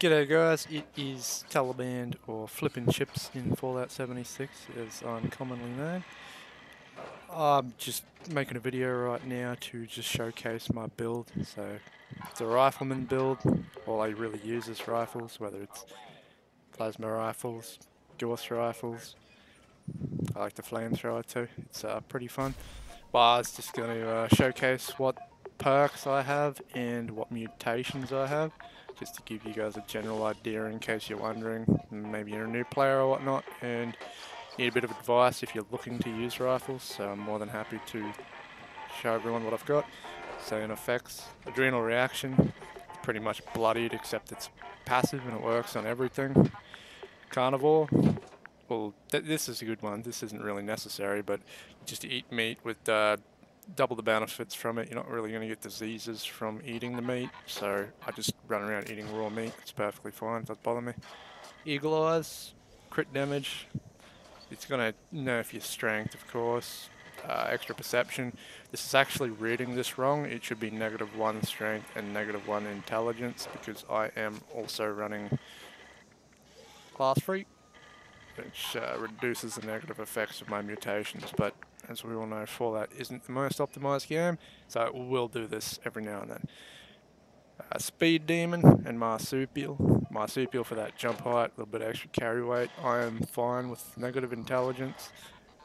G'day guys, it is Talibanned or Flippin' Chips in Fallout 76 as I'm commonly known. I'm just making a video right now to just showcase my build. So it's a rifleman build, all I really use is rifles, whether it's plasma rifles, Gauss rifles. I like the flamethrower too, it's uh, pretty fun. But I was just going to uh, showcase what perks I have and what mutations I have just to give you guys a general idea in case you're wondering. Maybe you're a new player or whatnot and need a bit of advice if you're looking to use rifles. So I'm more than happy to show everyone what I've got. So in effects, adrenal reaction, pretty much bloodied except it's passive and it works on everything. Carnivore, well th this is a good one. This isn't really necessary, but just eat meat with uh, double the benefits from it. You're not really going to get diseases from eating the meat, so I just run around eating raw meat. It's perfectly fine, doesn't bother me. Eagle Eyes, crit damage. It's going to nerf your strength, of course. Uh, extra perception. This is actually reading this wrong. It should be negative one strength and negative one intelligence because I am also running Class Freak, which uh, reduces the negative effects of my mutations. But as we all know, Fallout isn't the most optimized game, so it will do this every now and then. Uh, Speed Demon and Marsupial. Marsupial for that jump height, a little bit extra carry weight. I am fine with negative intelligence.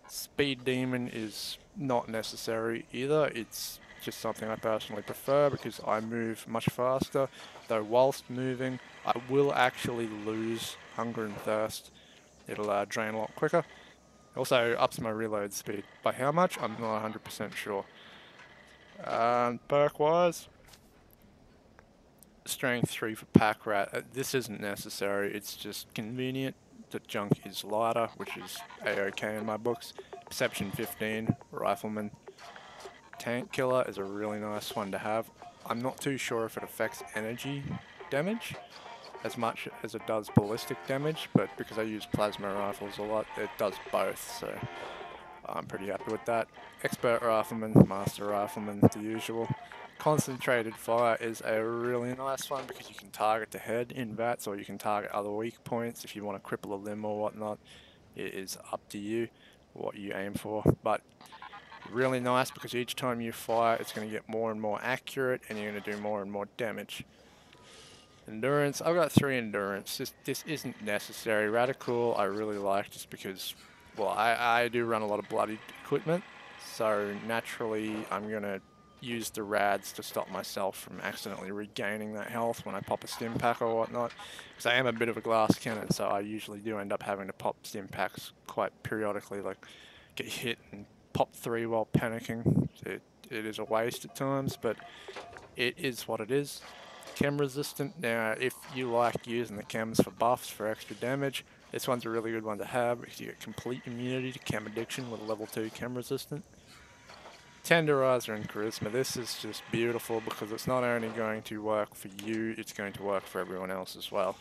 Speed Demon is not necessary either. It's just something I personally prefer because I move much faster. Though whilst moving, I will actually lose hunger and thirst. It'll uh, drain a lot quicker. Also ups my reload speed. By how much? I'm not 100% sure. Um, perk wise, strength 3 for pack rat. Uh, this isn't necessary, it's just convenient. The junk is lighter, which is a-okay in my books. Perception 15, rifleman. Tank killer is a really nice one to have. I'm not too sure if it affects energy damage as much as it does ballistic damage, but because I use plasma rifles a lot, it does both, so I'm pretty happy with that. Expert Rifleman, Master Rifleman, the usual. Concentrated Fire is a really nice one because you can target the head in VATS or you can target other weak points if you want to cripple a limb or whatnot. It is up to you what you aim for, but really nice because each time you fire it's going to get more and more accurate and you're going to do more and more damage. Endurance, I've got three endurance. This, this isn't necessary. Radicool, I really like just because, well, I, I do run a lot of bloody equipment. So naturally, I'm to use the rads to stop myself from accidentally regaining that health when I pop a stim pack or whatnot. Because I am a bit of a glass cannon, so I usually do end up having to pop stim packs quite periodically, like get hit and pop three while panicking. It, it is a waste at times, but it is what it is chem resistant. Now, if you like using the chems for buffs for extra damage, this one's a really good one to have because you get complete immunity to chem addiction with level 2 chem resistant. Tenderizer and Charisma, this is just beautiful because it's not only going to work for you, it's going to work for everyone else as well.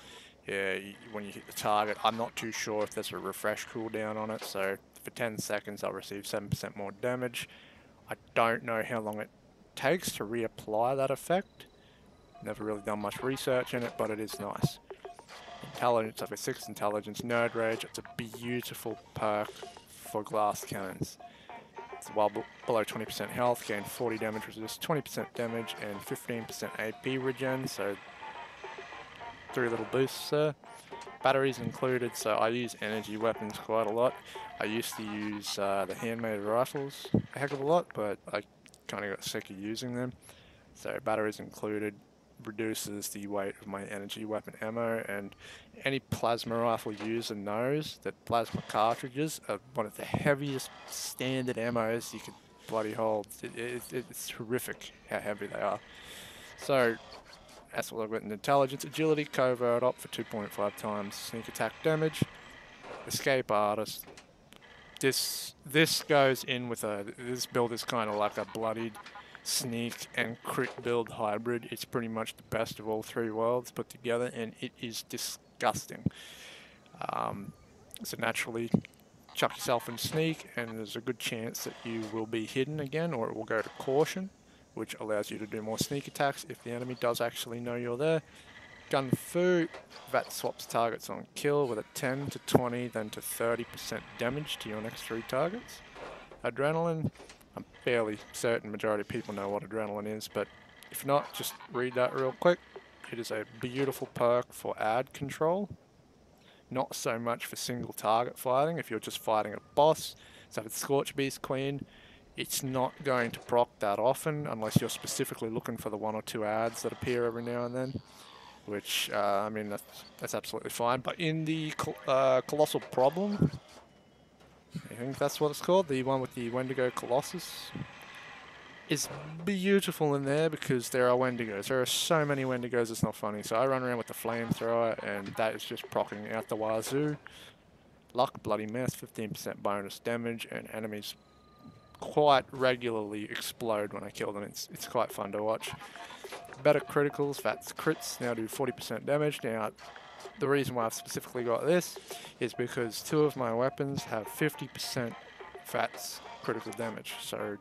Yeah, when you hit the target, I'm not too sure if there's a refresh cooldown on it, so for 10 seconds I'll receive 7% more damage. I don't know how long it takes to reapply that effect. Never really done much research in it, but it is nice. Intelligence, I've got 6 intelligence, Nerd Rage, it's a beautiful perk for glass cannons. It's while below 20% health, gain 40 damage resist, 20% damage, and 15% AP regen, so three little boosts there. Batteries included, so I use energy weapons quite a lot. I used to use uh, the handmade rifles a heck of a lot, but I kind of got sick of using them. So batteries included, reduces the weight of my energy weapon ammo and any plasma rifle user knows that plasma cartridges are one of the heaviest standard ammos you could bloody hold. It, it, it's horrific how heavy they are. So that's what I've got in intelligence, agility, covert op for 2.5 times sneak attack damage, escape artist. This this goes in with a this build is kind of like a bloodied sneak and crit build hybrid. It's pretty much the best of all three worlds put together and it is disgusting. Um, so naturally chuck yourself in sneak and there's a good chance that you will be hidden again or it will go to caution which allows you to do more sneak attacks if the enemy does actually know you're there. Gun Fu, that swaps targets on kill with a 10 to 20, then to 30% damage to your next three targets. Adrenaline, I'm fairly certain majority of people know what adrenaline is, but if not, just read that real quick. It is a beautiful perk for ad control. Not so much for single target fighting if you're just fighting a boss. So it's Scorchbeast Queen, it's not going to proc that often unless you're specifically looking for the one or two ads that appear every now and then. Which, uh, I mean, that's, that's, absolutely fine. But in the uh, Colossal Problem, I think that's what it's called, the one with the Wendigo Colossus, is beautiful in there because there are Wendigos. There are so many Wendigos, it's not funny. So I run around with the flamethrower, and that is just procking out the wazoo. Luck, bloody mess, 15% bonus damage, and enemies quite regularly explode when I kill them. It's, it's quite fun to watch. Better criticals, that's crits, now do 40% damage. Now, the reason why I've specifically got this is because two of my weapons have 50% VATS critical damage. So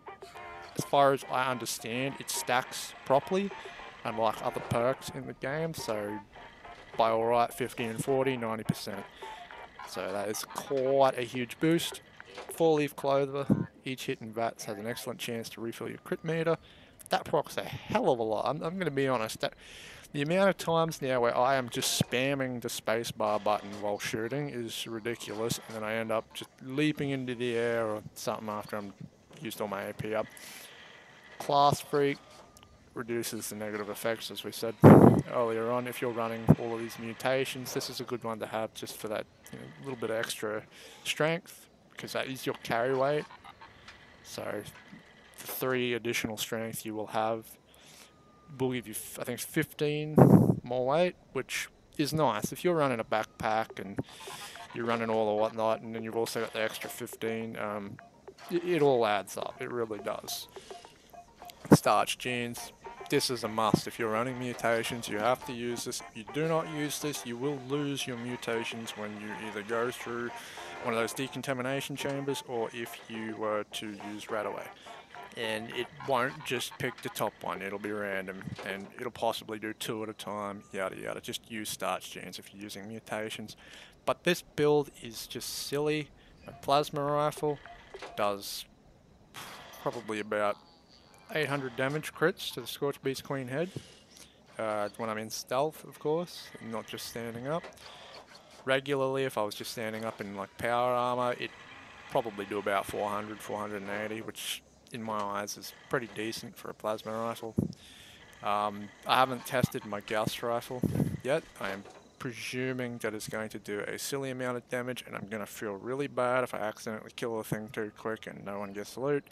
as far as I understand, it stacks properly, unlike other perks in the game. So by alright, 50 and 40, 90%. So that is quite a huge boost. Four leaf clover, each hit in VATS has an excellent chance to refill your crit meter. That procs a hell of a lot. I'm, I'm going to be honest. That, the amount of times now where I am just spamming the spacebar button while shooting is ridiculous, and then I end up just leaping into the air or something after I'm used all my AP up. Class Freak reduces the negative effects, as we said earlier on. If you're running all of these mutations, this is a good one to have just for that you know, little bit of extra strength, because that is your carry weight. So, for three additional strength, you will have will give you, I think, 15 more weight, which is nice. If you're running a backpack and you're running all the whatnot, and then you've also got the extra 15, um, it, it, all adds up. It really does. Starch genes. This is a must. If you're running mutations, you have to use this. If you do not use this, you will lose your mutations when you either go through one of those decontamination chambers or if you were to use RadAway and it won't just pick the top one, it'll be random, and it'll possibly do two at a time, yada yada. Just use starch genes if you're using mutations. But this build is just silly. My plasma rifle does probably about 800 damage crits to the Scorchbeast Queen head. Uh, when I'm in stealth, of course, not just standing up. Regularly, if I was just standing up in like power armor, it probably do about 400, 480, which in my eyes, is pretty decent for a plasma rifle. Um, I haven't tested my Gauss rifle yet. I am presuming that it's going to do a silly amount of damage, and I'm going to feel really bad if I accidentally kill a thing too quick and no one gets loot,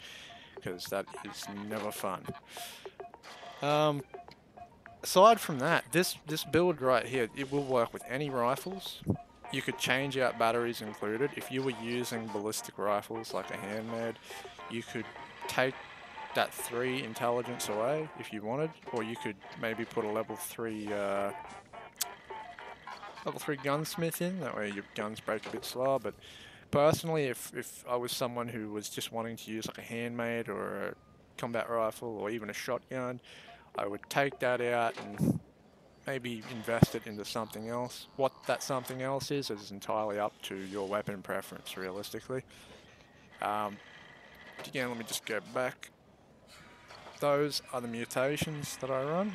because that is never fun. Um, aside from that, this, this build right here, it will work with any rifles. You could change out batteries included. If you were using ballistic rifles like a handmade, you could take that 3 intelligence away if you wanted, or you could maybe put a level 3 uh, level 3 gunsmith in, that way your guns break a bit slower, but personally if, if I was someone who was just wanting to use like a handmade or a combat rifle or even a shotgun, I would take that out and maybe invest it into something else. What that something else is is entirely up to your weapon preference realistically. Um, again, let me just go back. Those are the mutations that I run.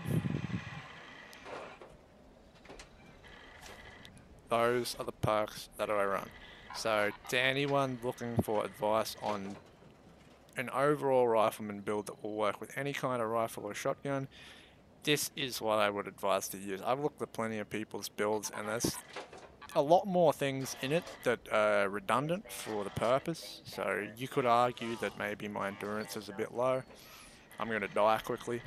Those are the perks that I run. So to anyone looking for advice on an overall rifleman build that will work with any kind of rifle or shotgun, this is what I would advise to use. I've looked at plenty of people's builds and there's a lot more things in it that are redundant for the purpose. So you could argue that maybe my endurance is a bit low. I'm going to die quickly.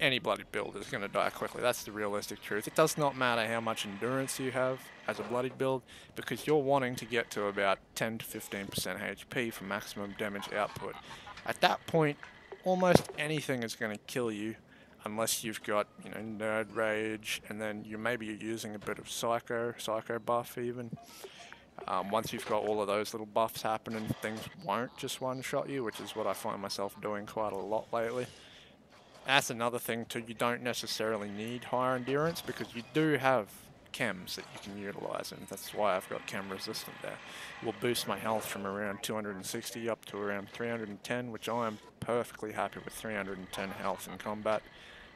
Any bloody build is going to die quickly. That's the realistic truth. It does not matter how much endurance you have as a bloodied build because you're wanting to get to about 10 to 15% HP for maximum damage output. At that point, almost anything is going to kill you unless you've got, you know, Nerd Rage, and then you maybe you're using a bit of Psycho, Psycho buff even. Um, once you've got all of those little buffs happening, things won't just one-shot you, which is what I find myself doing quite a lot lately. that's another thing too. You don't necessarily need higher endurance because you do have chems that you can utilize and that's why I've got chem resistant there. It will boost my health from around 260 up to around 310 which I am perfectly happy with 310 health in combat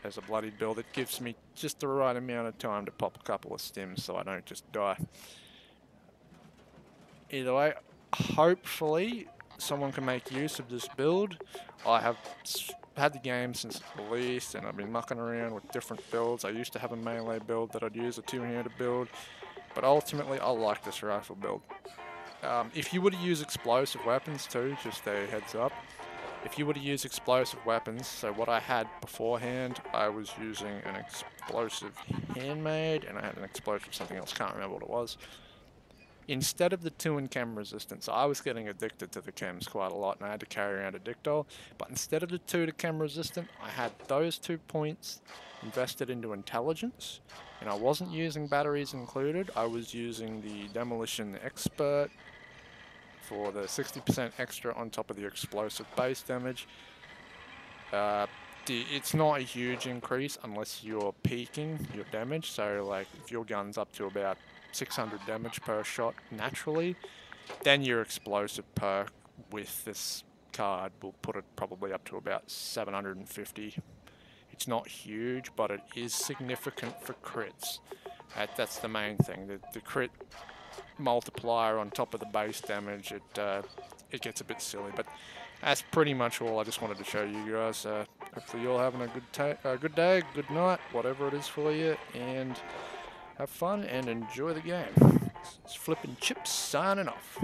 as a bloody build. that gives me just the right amount of time to pop a couple of stims so I don't just die. Either way, hopefully someone can make use of this build. I have had the game since release and I've been mucking around with different builds. I used to have a melee build that I'd use, a two-handed build, but ultimately I like this rifle build. Um, if you were to use explosive weapons too, just a heads up, if you were to use explosive weapons, so what I had beforehand, I was using an explosive handmade and I had an explosive something else, can't remember what it was instead of the two in chem resistance, I was getting addicted to the chems quite a lot and I had to carry around Addictol. But instead of the two to chem resistant, I had those two points invested into intelligence. And I wasn't using batteries included, I was using the Demolition Expert for the 60% extra on top of the explosive base damage. Uh, it's not a huge increase unless you're peaking your damage. So like if your gun's up to about 600 damage per shot naturally, then your explosive perk with this card will put it probably up to about 750. It's not huge, but it is significant for crits. That, that's the main thing. The, the crit multiplier on top of the base damage, it uh, it gets a bit silly. But that's pretty much all I just wanted to show you guys. Uh, hopefully you're all having a good, uh, good day, good night, whatever it is for you. And have fun and enjoy the game. It's Flipping Chips signing off.